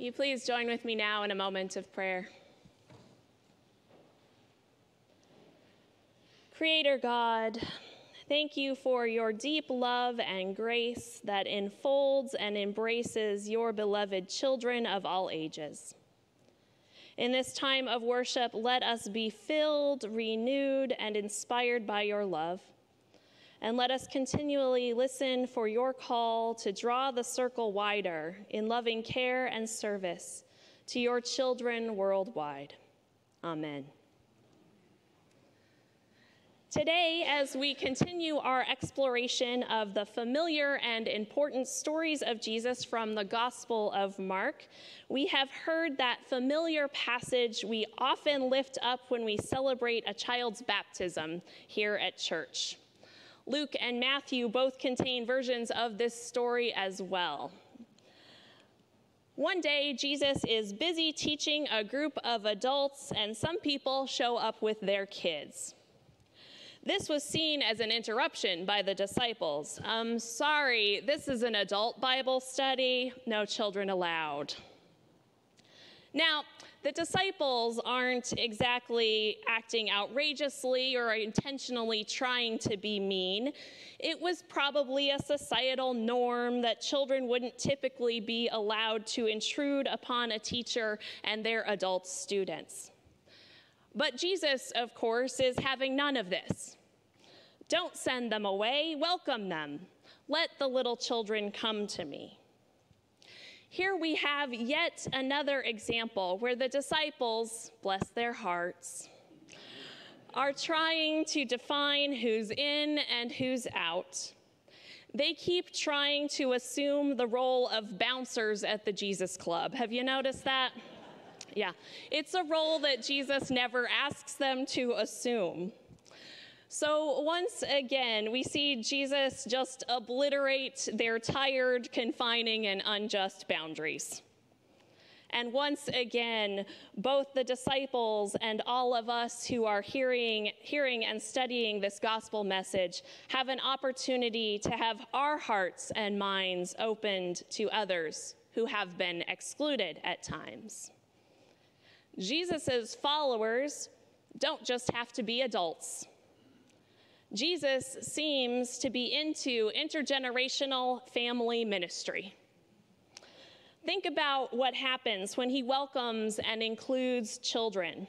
You please join with me now in a moment of prayer. Creator God, thank you for your deep love and grace that enfolds and embraces your beloved children of all ages. In this time of worship, let us be filled, renewed, and inspired by your love. And let us continually listen for your call to draw the circle wider in loving care and service to your children worldwide. Amen. Today, as we continue our exploration of the familiar and important stories of Jesus from the Gospel of Mark, we have heard that familiar passage we often lift up when we celebrate a child's baptism here at church. Luke and Matthew both contain versions of this story as well. One day, Jesus is busy teaching a group of adults, and some people show up with their kids. This was seen as an interruption by the disciples. I'm sorry, this is an adult Bible study, no children allowed. Now, the disciples aren't exactly acting outrageously or intentionally trying to be mean. It was probably a societal norm that children wouldn't typically be allowed to intrude upon a teacher and their adult students. But Jesus, of course, is having none of this. Don't send them away, welcome them. Let the little children come to me. Here we have yet another example where the disciples, bless their hearts, are trying to define who's in and who's out. They keep trying to assume the role of bouncers at the Jesus Club. Have you noticed that? Yeah, it's a role that Jesus never asks them to assume. So once again, we see Jesus just obliterate their tired, confining, and unjust boundaries. And once again, both the disciples and all of us who are hearing, hearing and studying this gospel message have an opportunity to have our hearts and minds opened to others who have been excluded at times. Jesus' followers don't just have to be adults. Jesus seems to be into intergenerational family ministry. Think about what happens when he welcomes and includes children.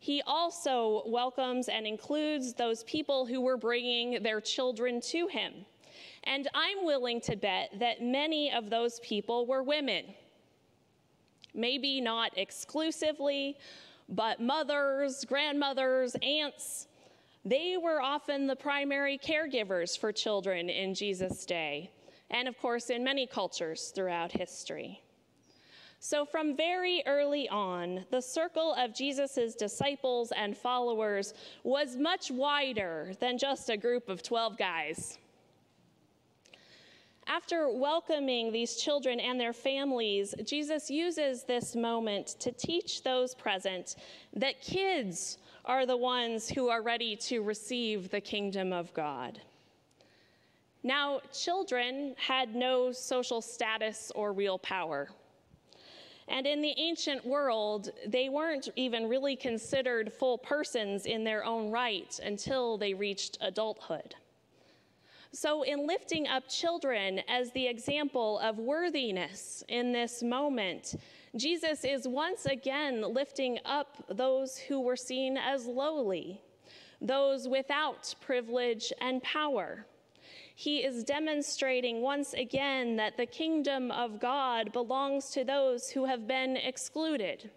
He also welcomes and includes those people who were bringing their children to him. And I'm willing to bet that many of those people were women. Maybe not exclusively, but mothers, grandmothers, aunts, they were often the primary caregivers for children in Jesus' day, and of course, in many cultures throughout history. So, from very early on, the circle of Jesus' disciples and followers was much wider than just a group of 12 guys. After welcoming these children and their families, Jesus uses this moment to teach those present that kids are the ones who are ready to receive the kingdom of God. Now, children had no social status or real power. And in the ancient world, they weren't even really considered full persons in their own right until they reached adulthood. So, in lifting up children as the example of worthiness in this moment, Jesus is once again lifting up those who were seen as lowly, those without privilege and power. He is demonstrating once again that the kingdom of God belongs to those who have been excluded,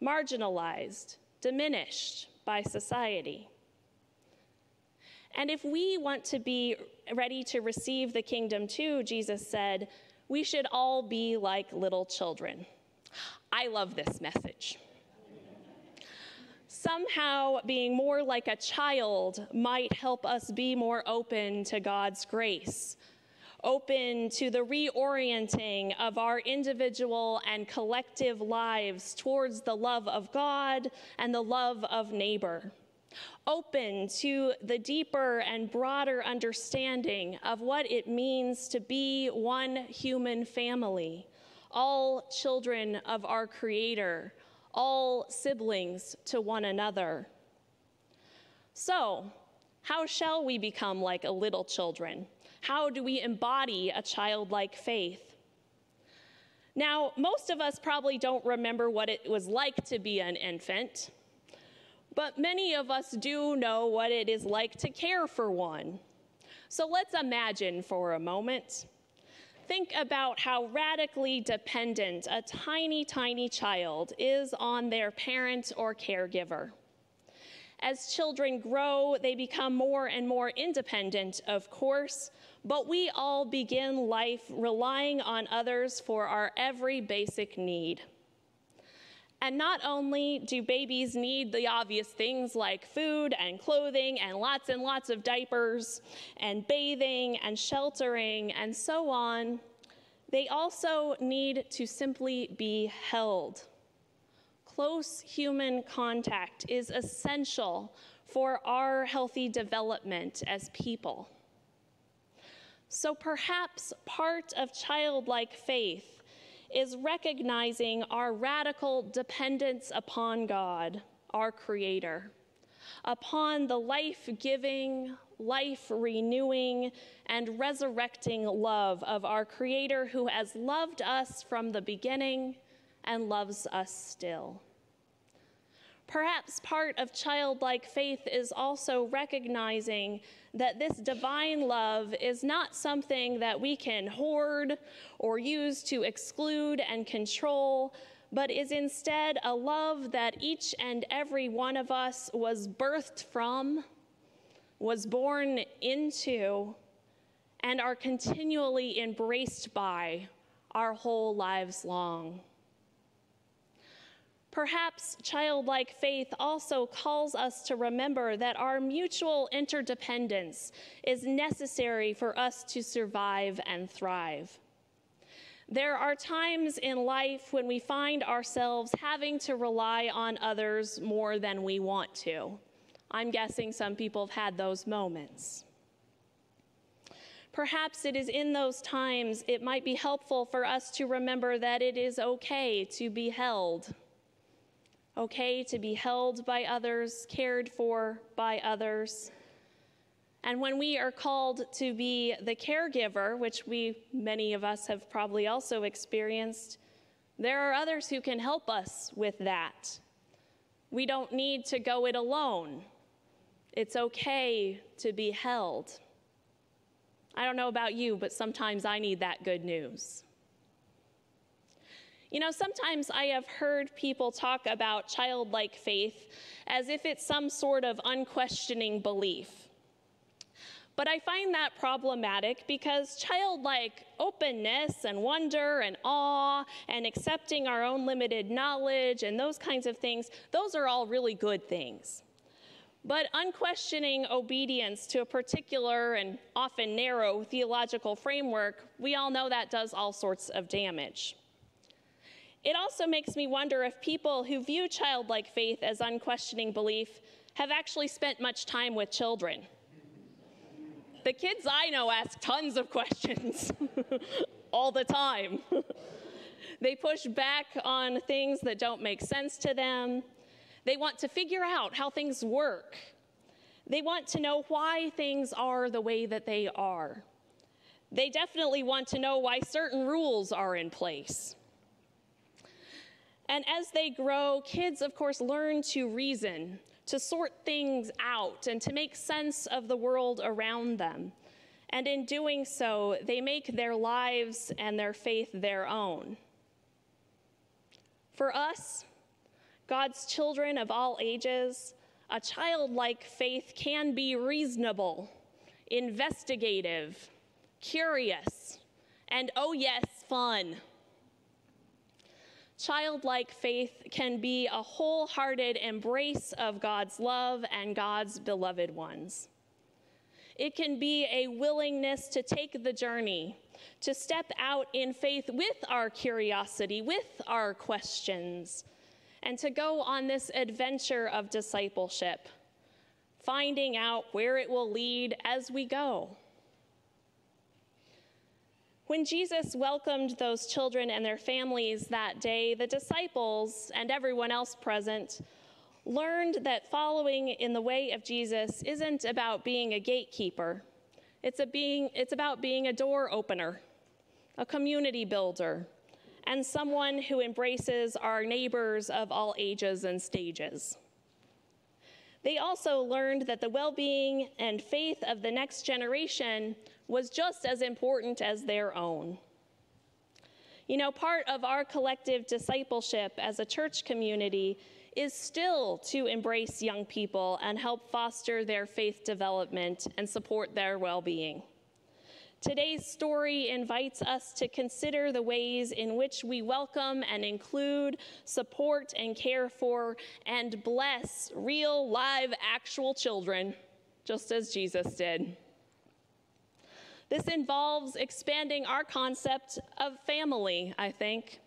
marginalized, diminished by society. And if we want to be ready to receive the kingdom too, Jesus said, we should all be like little children. I love this message. Somehow, being more like a child might help us be more open to God's grace, open to the reorienting of our individual and collective lives towards the love of God and the love of neighbor, open to the deeper and broader understanding of what it means to be one human family all children of our Creator, all siblings to one another. So, how shall we become like a little children? How do we embody a childlike faith? Now, most of us probably don't remember what it was like to be an infant, but many of us do know what it is like to care for one. So let's imagine for a moment. Think about how radically dependent a tiny, tiny child is on their parent or caregiver. As children grow, they become more and more independent, of course, but we all begin life relying on others for our every basic need. And not only do babies need the obvious things like food and clothing and lots and lots of diapers and bathing and sheltering and so on, they also need to simply be held. Close human contact is essential for our healthy development as people. So perhaps part of childlike faith is recognizing our radical dependence upon God, our Creator, upon the life giving, life renewing, and resurrecting love of our Creator who has loved us from the beginning and loves us still. Perhaps part of childlike faith is also recognizing that this divine love is not something that we can hoard or use to exclude and control, but is instead a love that each and every one of us was birthed from, was born into, and are continually embraced by our whole lives long. Perhaps childlike faith also calls us to remember that our mutual interdependence is necessary for us to survive and thrive. There are times in life when we find ourselves having to rely on others more than we want to. I'm guessing some people have had those moments. Perhaps it is in those times it might be helpful for us to remember that it is okay to be held okay to be held by others, cared for by others. And when we are called to be the caregiver, which we, many of us, have probably also experienced, there are others who can help us with that. We don't need to go it alone. It's okay to be held. I don't know about you, but sometimes I need that good news. You know, sometimes I have heard people talk about childlike faith as if it's some sort of unquestioning belief. But I find that problematic because childlike openness and wonder and awe and accepting our own limited knowledge and those kinds of things, those are all really good things. But unquestioning obedience to a particular and often narrow theological framework, we all know that does all sorts of damage. It also makes me wonder if people who view childlike faith as unquestioning belief have actually spent much time with children. The kids I know ask tons of questions all the time. they push back on things that don't make sense to them. They want to figure out how things work. They want to know why things are the way that they are. They definitely want to know why certain rules are in place. And as they grow, kids, of course, learn to reason, to sort things out, and to make sense of the world around them. And in doing so, they make their lives and their faith their own. For us, God's children of all ages, a childlike faith can be reasonable, investigative, curious, and oh, yes, fun. Childlike faith can be a wholehearted embrace of God's love and God's beloved ones. It can be a willingness to take the journey, to step out in faith with our curiosity, with our questions, and to go on this adventure of discipleship, finding out where it will lead as we go. When Jesus welcomed those children and their families that day, the disciples and everyone else present learned that following in the way of Jesus isn't about being a gatekeeper. It's, a being, it's about being a door opener, a community builder, and someone who embraces our neighbors of all ages and stages. They also learned that the well being and faith of the next generation was just as important as their own. You know, part of our collective discipleship as a church community is still to embrace young people and help foster their faith development and support their well being. Today's story invites us to consider the ways in which we welcome and include, support and care for, and bless real, live, actual children, just as Jesus did. This involves expanding our concept of family, I think.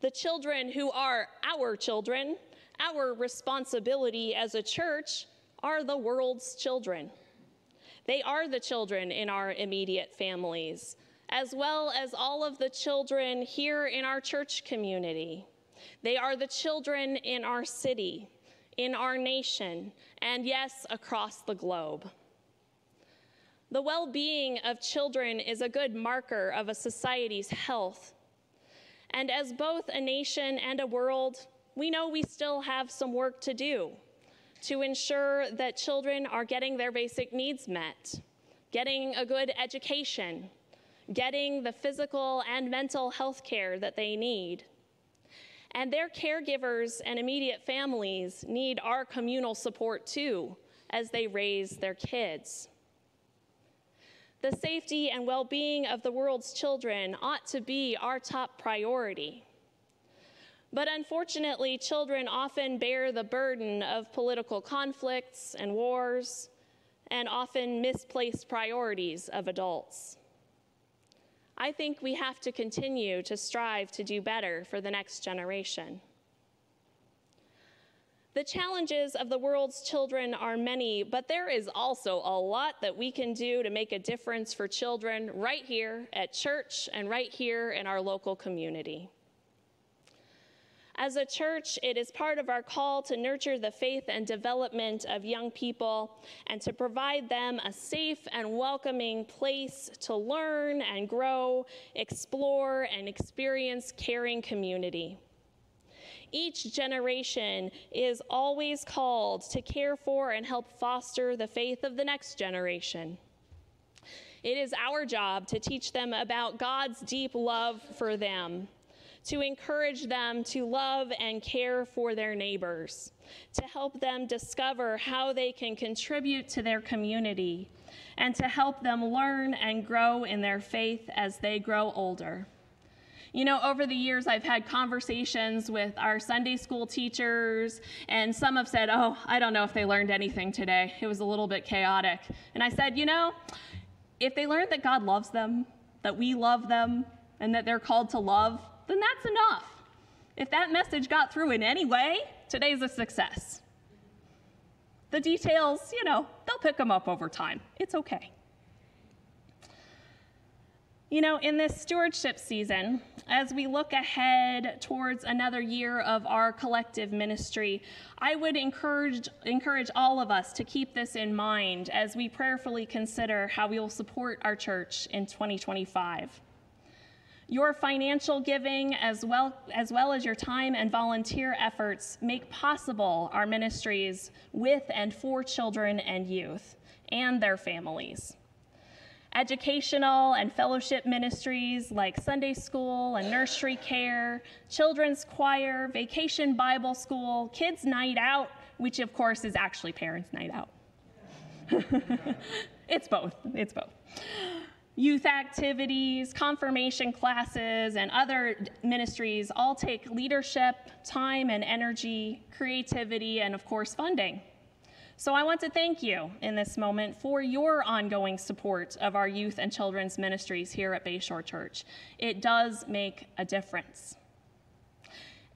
The children who are our children our responsibility as a church are the world's children. They are the children in our immediate families, as well as all of the children here in our church community. They are the children in our city, in our nation, and yes, across the globe. The well being of children is a good marker of a society's health. And as both a nation and a world, we know we still have some work to do to ensure that children are getting their basic needs met, getting a good education, getting the physical and mental health care that they need. And their caregivers and immediate families need our communal support too as they raise their kids. The safety and well being of the world's children ought to be our top priority. But unfortunately, children often bear the burden of political conflicts and wars and often misplaced priorities of adults. I think we have to continue to strive to do better for the next generation. The challenges of the world's children are many, but there is also a lot that we can do to make a difference for children right here at church and right here in our local community. As a church, it is part of our call to nurture the faith and development of young people and to provide them a safe and welcoming place to learn and grow, explore, and experience caring community. Each generation is always called to care for and help foster the faith of the next generation. It is our job to teach them about God's deep love for them to encourage them to love and care for their neighbors, to help them discover how they can contribute to their community, and to help them learn and grow in their faith as they grow older. You know, over the years, I've had conversations with our Sunday school teachers, and some have said, Oh, I don't know if they learned anything today. It was a little bit chaotic. And I said, You know, if they learned that God loves them, that we love them, and that they're called to love, then that's enough. If that message got through in any way, today's a success. The details, you know, they'll pick them up over time. It's okay. You know, in this stewardship season, as we look ahead towards another year of our collective ministry, I would encourage, encourage all of us to keep this in mind as we prayerfully consider how we will support our church in 2025. Your financial giving, as well, as well as your time and volunteer efforts, make possible our ministries with and for children and youth and their families. Educational and fellowship ministries like Sunday school and nursery care, children's choir, vacation Bible school, kids' night out, which of course is actually parents' night out. it's both, it's both youth activities, confirmation classes, and other ministries all take leadership, time and energy, creativity, and of course, funding. So I want to thank you in this moment for your ongoing support of our youth and children's ministries here at Bay Shore Church. It does make a difference.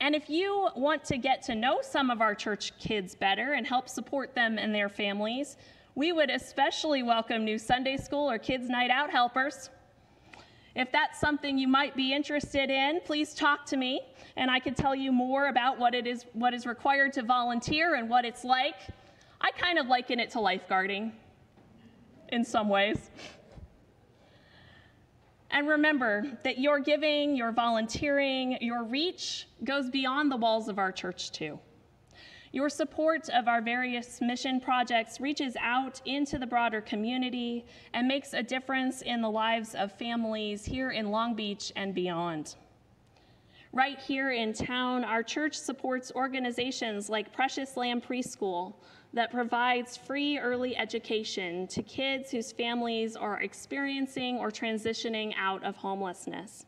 And if you want to get to know some of our church kids better and help support them and their families, we would especially welcome new Sunday school or kids' night out helpers. If that's something you might be interested in, please talk to me and I can tell you more about what it is what is required to volunteer and what it's like. I kind of liken it to lifeguarding in some ways. And remember that your giving, your volunteering, your reach goes beyond the walls of our church, too. Your support of our various mission projects reaches out into the broader community and makes a difference in the lives of families here in Long Beach and beyond. Right here in town, our church supports organizations like Precious Lamb Preschool that provides free early education to kids whose families are experiencing or transitioning out of homelessness.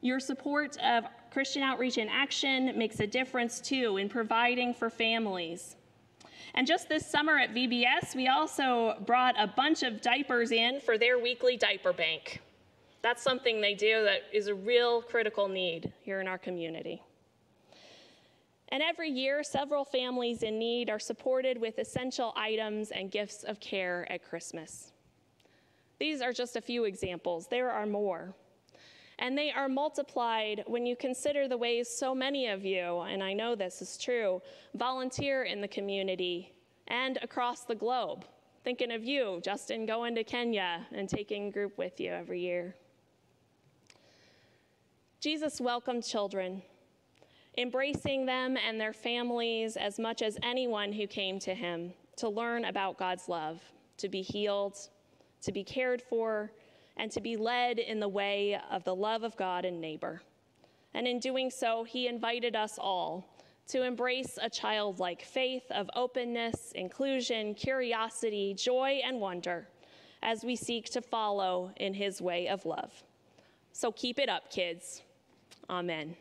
Your support of Christian Outreach in Action makes a difference too in providing for families. And just this summer at VBS, we also brought a bunch of diapers in for their weekly diaper bank. That's something they do that is a real critical need here in our community. And every year, several families in need are supported with essential items and gifts of care at Christmas. These are just a few examples, there are more. And they are multiplied when you consider the ways so many of you, and I know this is true, volunteer in the community and across the globe. Thinking of you, Justin, going to Kenya and taking group with you every year. Jesus welcomed children embracing them and their families as much as anyone who came to him to learn about God's love, to be healed, to be cared for, and to be led in the way of the love of God and neighbor. And in doing so, he invited us all to embrace a childlike faith of openness, inclusion, curiosity, joy, and wonder as we seek to follow in his way of love. So keep it up, kids. Amen.